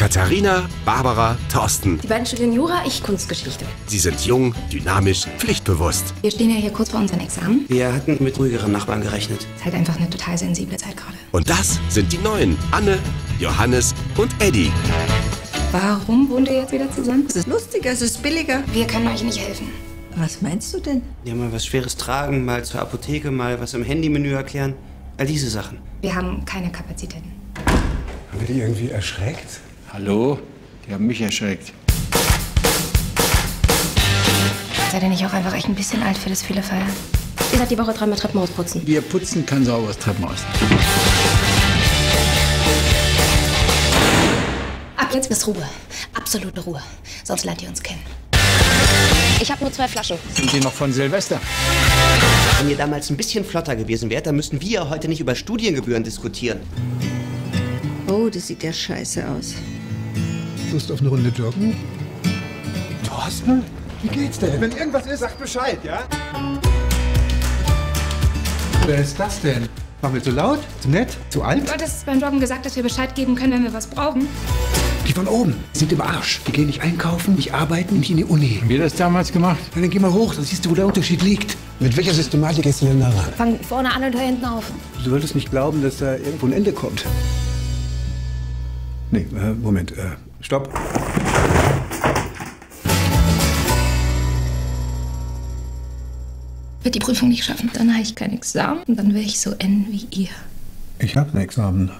Katharina, Barbara, Thorsten. Die beiden studieren Jura, ich Kunstgeschichte. Sie sind jung, dynamisch, pflichtbewusst. Wir stehen ja hier kurz vor unserem Examen. Wir hatten mit ruhigeren Nachbarn gerechnet. Ist halt einfach eine total sensible Zeit gerade. Und das sind die Neuen. Anne, Johannes und Eddie. Warum wohnt ihr jetzt wieder zusammen? Es ist lustiger, es ist billiger. Wir können euch nicht helfen. Was meinst du denn? Ja, mal was Schweres tragen, mal zur Apotheke, mal was im Handymenü erklären. All diese Sachen. Wir haben keine Kapazitäten. Haben wir die irgendwie erschreckt? Hallo? Die haben mich erschreckt. Seid ihr nicht auch einfach echt ein bisschen alt für das viele Feiern? Ihr seid die Woche dreimal Treppenhaus putzen. Wir putzen kein sauberes Treppenhaus. Ab jetzt ist Ruhe. Absolute Ruhe. Sonst lernt ihr uns kennen. Ich habe nur zwei Flaschen. Sind die noch von Silvester? Wenn ihr damals ein bisschen flotter gewesen wärt, dann müssten wir heute nicht über Studiengebühren diskutieren. Oh, das sieht ja scheiße aus. Lust auf eine Runde joggen? Thorsten? Wie geht's denn? Wenn irgendwas ist, sag Bescheid, ja? Wer ist das denn? Machen wir zu laut? Zu nett? Zu alt? Du hattest beim Joggen gesagt, dass wir Bescheid geben können, wenn wir was brauchen. Die von oben sind im Arsch. Die gehen nicht einkaufen, nicht arbeiten, nicht in die Uni. Haben wir das damals gemacht? Na, dann geh mal hoch, dann siehst du, wo der Unterschied liegt. Mit welcher Systematik gehst du denn da ran? Fang vorne an und hör hinten auf. Du solltest nicht glauben, dass da irgendwo ein Ende kommt. Nee, äh, Moment, äh, stopp. Wird die Prüfung nicht schaffen, dann habe ich kein Examen und dann will ich so enden wie ihr. Ich hab ein Examen.